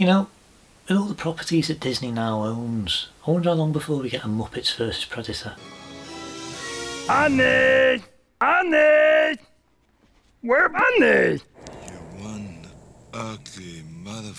You know, with all the properties that Disney now owns, I wonder how long before we get a Muppets vs Predator. Annie! Annie! Where Annie? You're one ugly mother.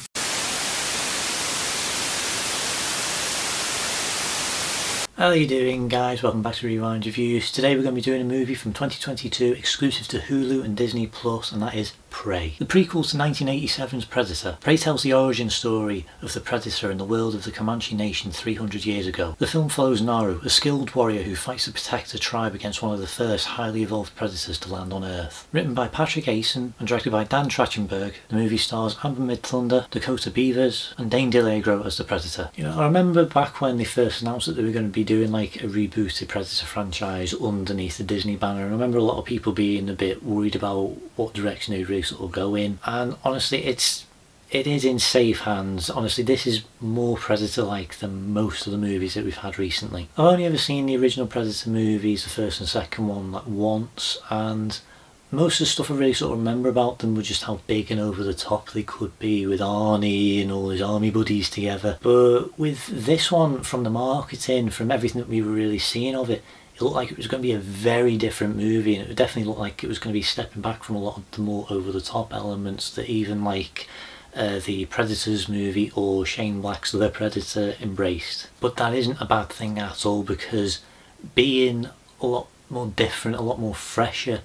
How are you doing guys? Welcome back to Rewind Reviews. Today we're going to be doing a movie from 2022 exclusive to Hulu and Disney Plus and that is Prey. The prequel to 1987's Predator. Prey tells the origin story of the Predator in the world of the Comanche Nation 300 years ago. The film follows Naru, a skilled warrior who fights to protect a tribe against one of the first highly evolved predators to land on Earth. Written by Patrick Aison and directed by Dan Trachtenberg, the movie stars Amber Midthunder, Dakota Beavers and Dane DiLiegro as the Predator. You know, I remember back when they first announced that they were going to be doing like a rebooted Predator franchise underneath the Disney banner. I remember a lot of people being a bit worried about what direction they really sort of go in and honestly it's it is in safe hands. Honestly, this is more Predator-like than most of the movies that we've had recently. I've only ever seen the original Predator movies, the first and second one, like once, and most of the stuff I really sort of remember about them were just how big and over the top they could be with Arnie and all his army buddies together. But with this one, from the marketing, from everything that we were really seeing of it, it looked like it was going to be a very different movie and it definitely looked like it was going to be stepping back from a lot of the more over the top elements that even like uh, the Predators movie or Shane Black's The Predator embraced. But that isn't a bad thing at all because being a lot more different, a lot more fresher,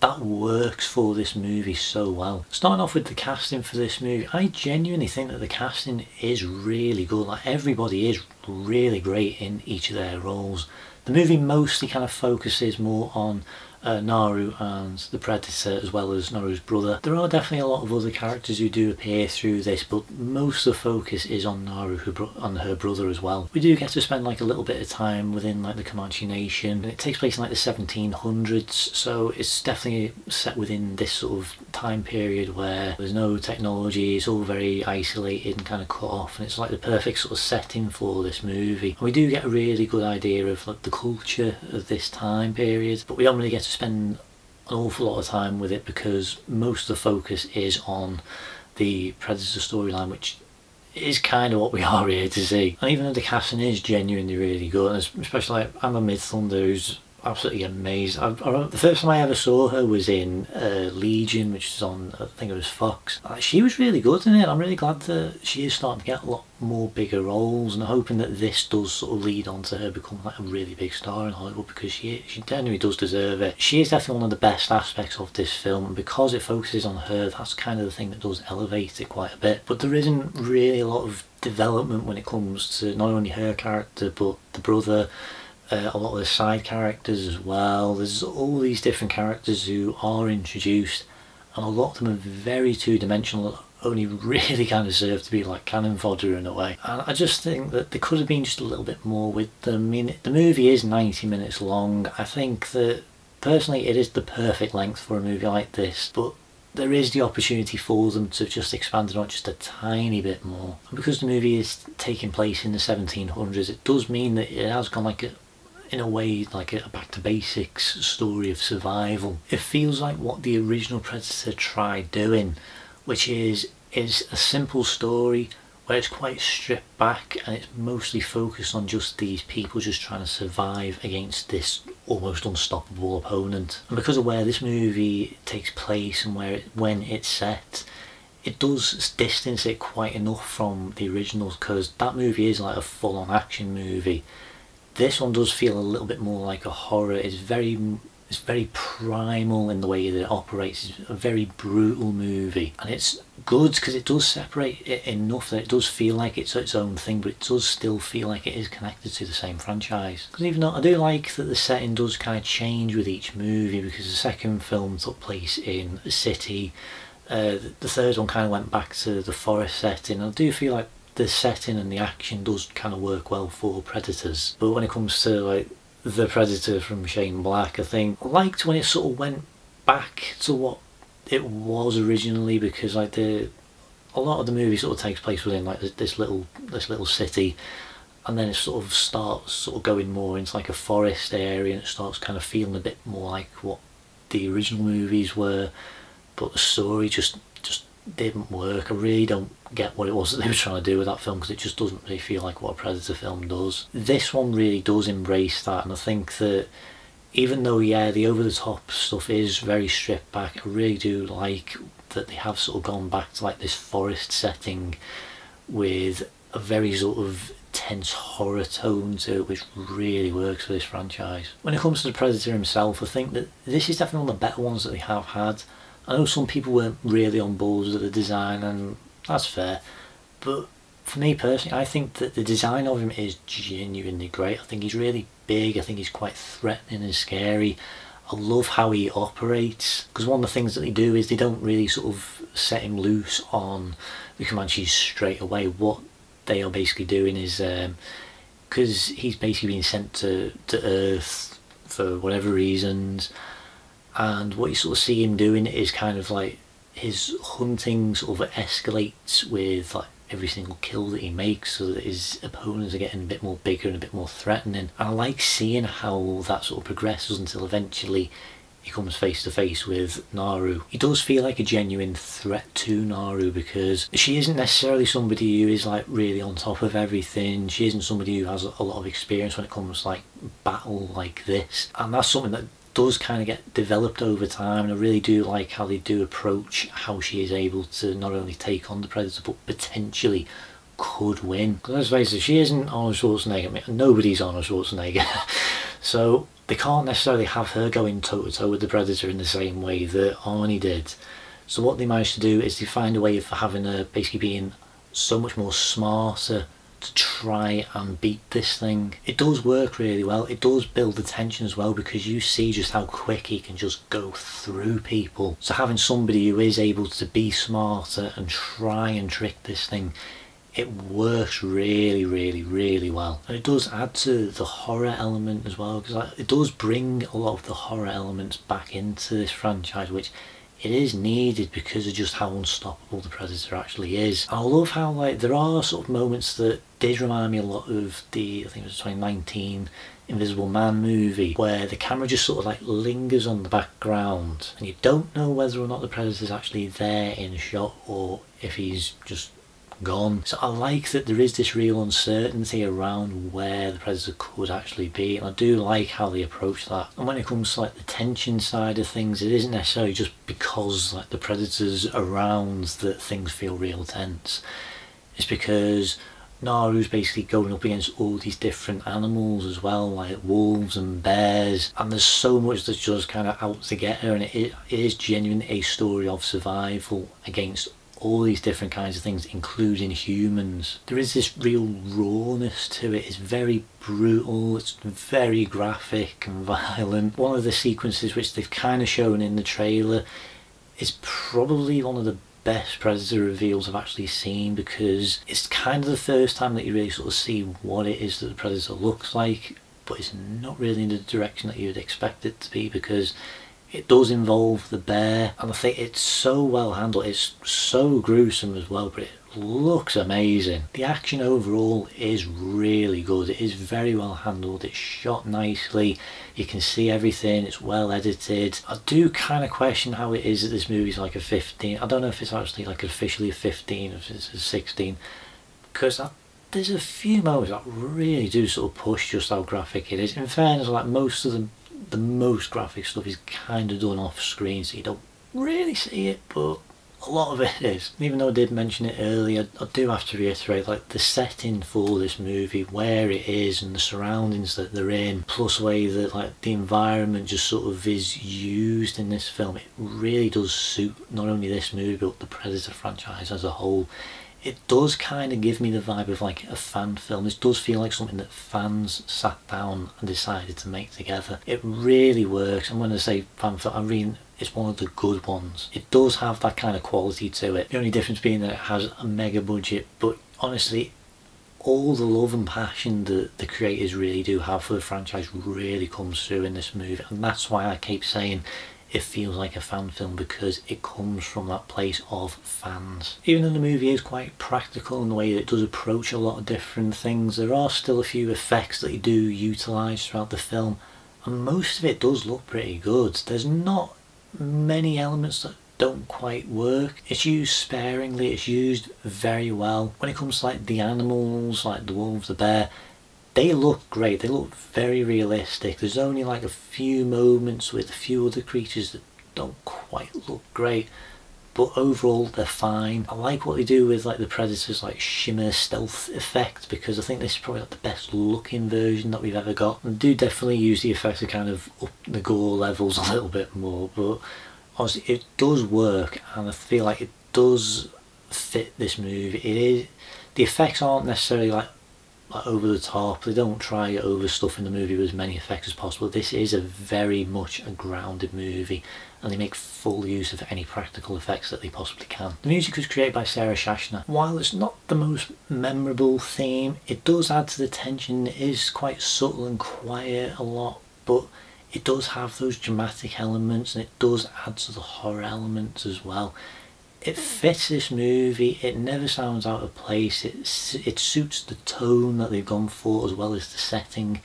that works for this movie so well. Starting off with the casting for this movie, I genuinely think that the casting is really good. Like everybody is really great in each of their roles. The movie mostly kind of focuses more on uh, Naru and the Predator as well as Naru's brother. There are definitely a lot of other characters who do appear through this but most of the focus is on Naru who and her brother as well. We do get to spend like a little bit of time within like the Comanche Nation. It takes place in like the 1700s so it's definitely set within this sort of time period where there's no technology, it's all very isolated and kind of cut off and it's like the perfect sort of setting for this movie. And we do get a really good idea of like the culture of this time period but we don't really get to spend an awful lot of time with it because most of the focus is on the Predator storyline, which is kind of what we are here to see. And even though the casting is genuinely really good, especially like Amber Midthunder, who's absolutely amazed. I, I, the first time I ever saw her was in uh, Legion, which is on, I think it was Fox. Uh, she was really good in it. I'm really glad that she is starting to get a lot more bigger roles and I'm hoping that this does sort of lead on to her becoming like a really big star in Hollywood because she she genuinely does deserve it. She is definitely one of the best aspects of this film and because it focuses on her that's kind of the thing that does elevate it quite a bit. But there isn't really a lot of development when it comes to not only her character but the brother uh, a lot of the side characters as well. There's all these different characters who are introduced and a lot of them are very two-dimensional only really kind of serve to be like cannon fodder in a way. And I just think that there could have been just a little bit more with them. I mean, the movie is 90 minutes long. I think that personally it is the perfect length for a movie like this, but there is the opportunity for them to just expand it on just a tiny bit more. And because the movie is taking place in the 1700s, it does mean that it has gone like a, in a way like a back to basics story of survival. It feels like what the original Predator tried doing, which is is a simple story where it's quite stripped back and it's mostly focused on just these people just trying to survive against this almost unstoppable opponent. And because of where this movie takes place and where it, when it's set, it does distance it quite enough from the originals because that movie is like a full-on action movie this one does feel a little bit more like a horror. It's very it's very primal in the way that it operates. It's a very brutal movie, and it's good because it does separate it enough that it does feel like it's its own thing, but it does still feel like it is connected to the same franchise. Because even though I do like that the setting does kind of change with each movie, because the second film took place in a city, uh, the third one kind of went back to the forest setting. I do feel like the setting and the action does kind of work well for Predators. But when it comes to like the Predator from Shane Black, I think I liked when it sort of went back to what it was originally because like the a lot of the movie sort of takes place within like this little this little city and then it sort of starts sort of going more into like a forest area and it starts kind of feeling a bit more like what the original movies were but the story just just didn't work. I really don't get what it was that they were trying to do with that film because it just doesn't really feel like what a Predator film does. This one really does embrace that, and I think that even though yeah the over the top stuff is very stripped back, I really do like that they have sort of gone back to like this forest setting with a very sort of tense horror tone to it which really works for this franchise. When it comes to the Predator himself I think that this is definitely one of the better ones that they have had. I know some people weren't really on board with the design and that's fair but for me personally I think that the design of him is genuinely great. I think he's really big, I think he's quite threatening and scary. I love how he operates because one of the things that they do is they don't really sort of set him loose on the Comanches straight away. What they are basically doing is because um, he's basically been sent to, to Earth for whatever reasons, and what you sort of see him doing is kind of like his hunting sort of escalates with like every single kill that he makes so that his opponents are getting a bit more bigger and a bit more threatening. And I like seeing how that sort of progresses until eventually he comes face to face with Naru. He does feel like a genuine threat to Naru because she isn't necessarily somebody who is like really on top of everything. She isn't somebody who has a lot of experience when it comes to like battle like this. And that's something that does kind of get developed over time and I really do like how they do approach how she is able to not only take on the Predator but potentially could win. Because let's face it, she isn't Arnold Schwarzenegger. Nobody's Arnold Schwarzenegger. so they can't necessarily have her going toe to toe with the Predator in the same way that Arnie did. So what they managed to do is they find a way of having her basically being so much more smarter to try and beat this thing. It does work really well. It does build the tension as well because you see just how quick he can just go through people. So having somebody who is able to be smarter and try and trick this thing it works really really really well and it does add to the horror element as well because it does bring a lot of the horror elements back into this franchise which it is needed because of just how unstoppable the Predator actually is. I love how like there are sort of moments that did remind me a lot of the I think it was 2019 Invisible Man movie where the camera just sort of like lingers on the background and you don't know whether or not the Predator's actually there in shot or if he's just gone. So I like that there is this real uncertainty around where the Predator could actually be and I do like how they approach that. And when it comes to like the tension side of things it isn't necessarily just because like the Predator's around that things feel real tense. It's because Naru's basically going up against all these different animals as well, like wolves and bears, and there's so much that's just kind of out to get her, and it, it is genuinely a story of survival against all these different kinds of things, including humans. There is this real rawness to it. It's very brutal, it's very graphic and violent. One of the sequences which they've kind of shown in the trailer is probably one of the best Predator reveals I've actually seen because it's kind of the first time that you really sort of see what it is that the Predator looks like but it's not really in the direction that you'd expect it to be because it does involve the bear and I think it's so well handled it's so gruesome as well but it looks amazing. The action overall is really good it is very well handled it's shot nicely you can see everything it's well edited. I do kind of question how it is that this movie's like a 15 I don't know if it's actually like officially a 15 or if it's a 16 because there's a few moments that really do sort of push just how graphic it is. In fairness like most of the the most graphic stuff is kind of done off screen so you don't really see it but a lot of it is. Even though I did mention it earlier, I do have to reiterate like the setting for this movie, where it is and the surroundings that they're in, plus the way that like the environment just sort of is used in this film, it really does suit not only this movie but the Predator franchise as a whole it does kind of give me the vibe of like a fan film. This does feel like something that fans sat down and decided to make together. It really works. And when I say fan film, I mean it's one of the good ones. It does have that kind of quality to it. The only difference being that it has a mega budget, but honestly, all the love and passion that the creators really do have for the franchise really comes through in this movie. And that's why I keep saying it feels like a fan film because it comes from that place of fans. Even though the movie is quite practical in the way that it does approach a lot of different things, there are still a few effects that you do utilise throughout the film and most of it does look pretty good. There's not many elements that don't quite work. It's used sparingly, it's used very well. When it comes to like the animals, like the wolf, the bear, they look great, they look very realistic. There's only like a few moments with a few other creatures that don't quite look great but overall they're fine. I like what they do with like the Predator's like shimmer stealth effect because I think this is probably like the best looking version that we've ever got. And do definitely use the effects to kind of up the gore levels a little bit more but honestly it does work and I feel like it does fit this movie. It is the effects aren't necessarily like over the top. They don't try over stuff in the movie with as many effects as possible. This is a very much a grounded movie and they make full use of any practical effects that they possibly can. The music was created by Sarah Schachner. While it's not the most memorable theme, it does add to the tension. It is quite subtle and quiet a lot, but it does have those dramatic elements and it does add to the horror elements as well it fits this movie it never sounds out of place it, it suits the tone that they've gone for as well as the setting.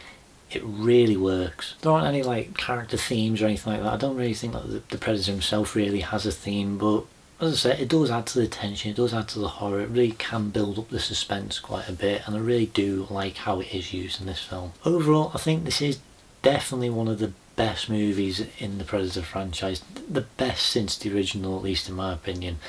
It really works. There aren't any like character themes or anything like that. I don't really think that the, the Predator himself really has a theme but as I said, it does add to the tension, it does add to the horror, it really can build up the suspense quite a bit and I really do like how it is used in this film. Overall, I think this is definitely one of the best movies in the Predator franchise, the best since the original, at least in my opinion.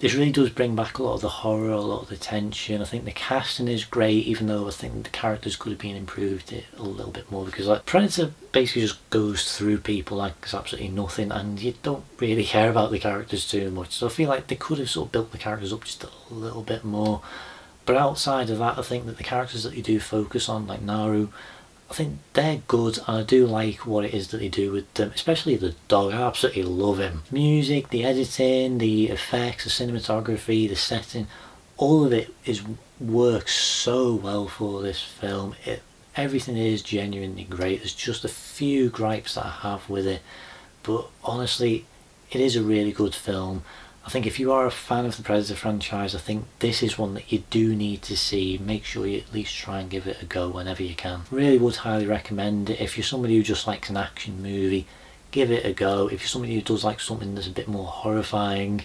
This really does bring back a lot of the horror, a lot of the tension. I think the casting is great, even though I think the characters could have been improved a little bit more because like Predator basically just goes through people like it's absolutely nothing, and you don't really care about the characters too much. So I feel like they could have sort of built the characters up just a little bit more. But outside of that, I think that the characters that you do focus on, like Naru, I think they're good and I do like what it is that they do with them, especially the dog. I absolutely love him. Music, the editing, the effects, the cinematography, the setting, all of it is works so well for this film. It everything is genuinely great. There's just a few gripes that I have with it, but honestly, it is a really good film. I think if you are a fan of the Predator franchise, I think this is one that you do need to see. Make sure you at least try and give it a go whenever you can. Really would highly recommend it. If you're somebody who just likes an action movie, give it a go. If you're somebody who does like something that's a bit more horrifying,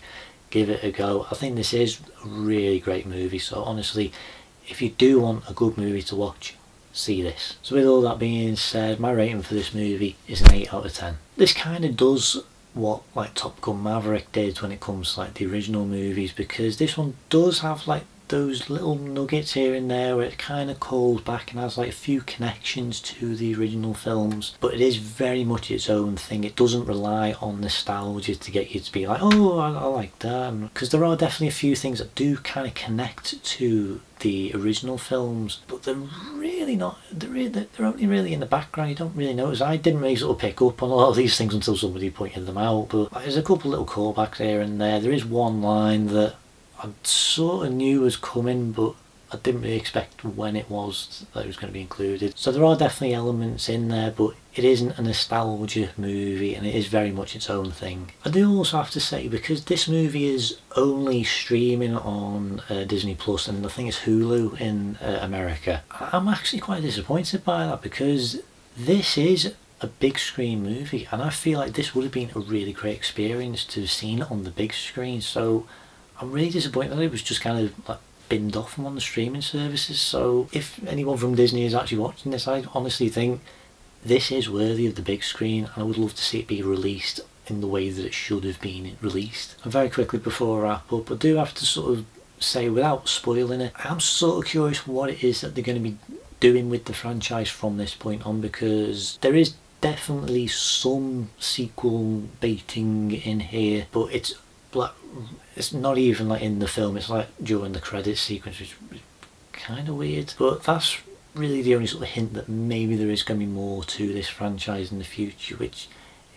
give it a go. I think this is a really great movie. So honestly, if you do want a good movie to watch, see this. So with all that being said, my rating for this movie is an 8 out of 10. This kind of does what like Top Gun Maverick did when it comes to like the original movies because this one does have like those little nuggets here and there where it kind of calls back and has like a few connections to the original films but it is very much its own thing. It doesn't rely on nostalgia to get you to be like oh I, I like that. Because there are definitely a few things that do kind of connect to the original films but they're really not they're, they're only really in the background. You don't really notice. I didn't really sort of pick up on a lot of these things until somebody pointed them out but there's a couple little callbacks here and there. There is one line that I sort of knew was coming but I didn't really expect when it was that it was going to be included. So there are definitely elements in there but it isn't a nostalgia movie and it is very much its own thing. I do also have to say because this movie is only streaming on uh, Disney Plus and I think it's Hulu in uh, America. I'm actually quite disappointed by that because this is a big screen movie and I feel like this would have been a really great experience to have seen on the big screen so I'm really disappointed that it was just kind of like binned off from on the streaming services. So if anyone from Disney is actually watching this, I honestly think this is worthy of the big screen and I would love to see it be released in the way that it should have been released. And very quickly before I wrap up, I do have to sort of say without spoiling it, I'm sort of curious what it is that they're going to be doing with the franchise from this point on because there is definitely some sequel baiting in here but it's like it's not even like in the film it's like during the credit sequence which is kind of weird but that's really the only sort of hint that maybe there is going to be more to this franchise in the future which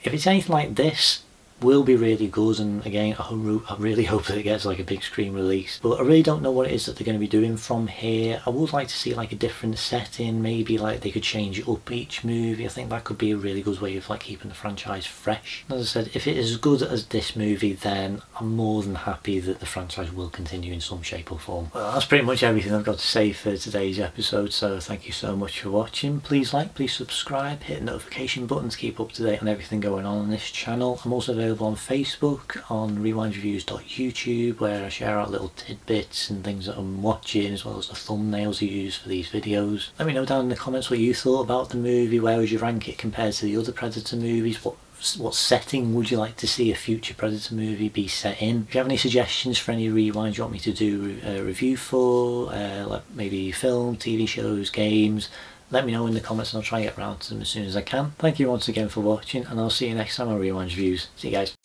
if it's anything like this will be really good and again I, I really hope that it gets like a big screen release but I really don't know what it is that they're going to be doing from here. I would like to see like a different setting maybe like they could change it up each movie. I think that could be a really good way of like keeping the franchise fresh. As I said if it is as good as this movie then I'm more than happy that the franchise will continue in some shape or form. Well that's pretty much everything I've got to say for today's episode so thank you so much for watching. Please like please subscribe hit the notification button to keep up to date on everything going on on this channel. I'm also very available on Facebook, on rewindreviews.youtube, where I share out little tidbits and things that I'm watching, as well as the thumbnails I use for these videos. Let me know down in the comments what you thought about the movie. Where would you rank it compared to the other Predator movies? What what setting would you like to see a future Predator movie be set in? If you have any suggestions for any rewinds you want me to do a review for, uh, like maybe film, TV shows, games, let me know in the comments and I'll try and get around to them as soon as I can. Thank you once again for watching and I'll see you next time on Rewind Views. See you guys.